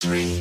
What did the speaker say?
three,